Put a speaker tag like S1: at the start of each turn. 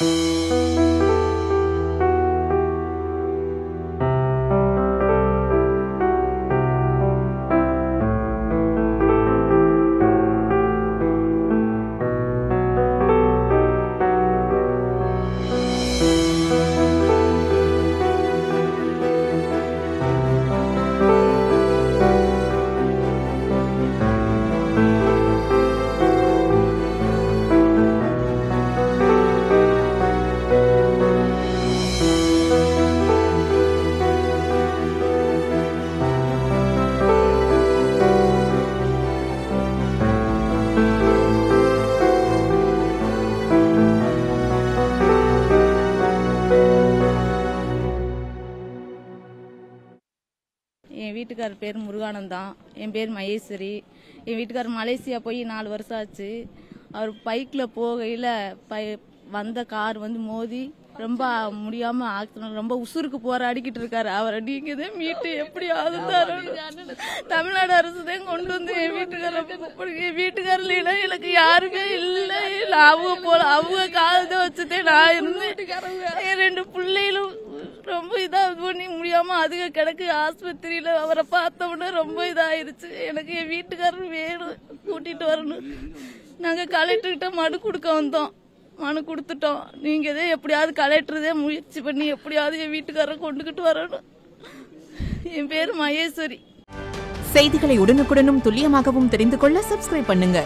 S1: Música வீட்டுக்காரர் பேர் முருகானந்தான். என் பேர் மகேஸ்வரி. என் வீட்டுக்காரர் மலேசியா போய் நாலு வருஷம் ஆச்சு. அவர் பைக்கில் போகையில் பை வந்த கார் வந்து மோதி ரொம்ப முடியாம ஆக்சிடென்ட் ரொம்ப உசுருக்கு போராடிக்கிட்டு இருக்காரு. அவரை நீங்க தான் மீட்டு எப்படியாவது தரணும்? தமிழ்நாடு அரசு தான் கொண்டு வந்து என் வீட்டுக்காரர் என் வீட்டுக்காரர் இல்லைன்னா எனக்கு யாருமே இல்லை. அவங்க போல அவங்க காலத்தை வச்சுதான் நான் இருந்தேன். என் ரெண்டு பிள்ளைகளும் ரொம்ப இதா இது பண்ணி முடியாம அதுக கிடக்கு ஆஸ்பத்திரியில அவரை பார்த்தோம்னா ரொம்ப இதாயிருச்சு. எனக்கு என் வீட்டுக்காரர் வேணும். கூட்டிட்டு வரணும். நாங்க கலெக்டர்கிட்ட மனு கொடுக்க வந்தோம். மனு கொடுத்துட்டோம். நீங்க இதே எப்படியாவது கலெக்டர்தே முயற்சி பண்ணி எப்படியாவது என் வீட்டுக்காரரை கொண்டுகிட்டு வரணும். என் பேர் மகேஸ்வரி.
S2: செய்திகளை உடனுக்குடனும் துல்லியமாகவும் தெரிந்து கொள்ள சப்ஸ்கிரைப் பண்ணுங்க.